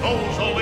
Rosalina and